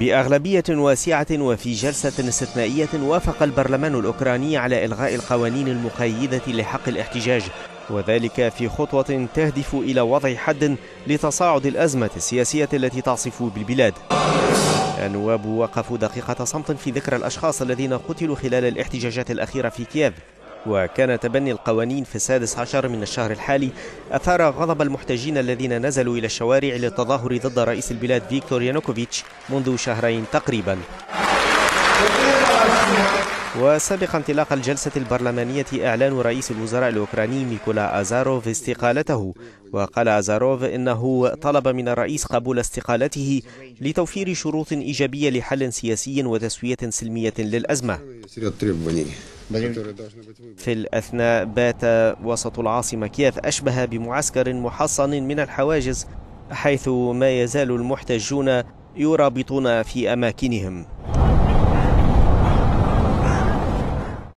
بأغلبية واسعة وفي جلسة استثنائية وافق البرلمان الأوكراني على إلغاء القوانين المقيدة لحق الاحتجاج وذلك في خطوة تهدف إلى وضع حد لتصاعد الأزمة السياسية التي تعصف بالبلاد. النواب وقفوا دقيقة صمت في ذكر الأشخاص الذين قتلوا خلال الاحتجاجات الأخيرة في كييف. وكان تبني القوانين في السادس عشر من الشهر الحالي. أثار غضب المحتجين الذين نزلوا إلى الشوارع للتظاهر ضد رئيس البلاد فيكتور يانوكوفيتش منذ شهرين تقريبا. وسبق انطلاق الجلسة البرلمانية إعلان رئيس الوزراء الأوكراني ميكولا أزاروف استقالته. وقال أزاروف إنه طلب من الرئيس قبول استقالته لتوفير شروط إيجابية لحل سياسي وتسوية سلمية للأزمة. في الأثناء بات وسط العاصمة كييف أشبه بمعسكر محصن من الحواجز حيث ما يزال المحتجون يرابطون في أماكنهم.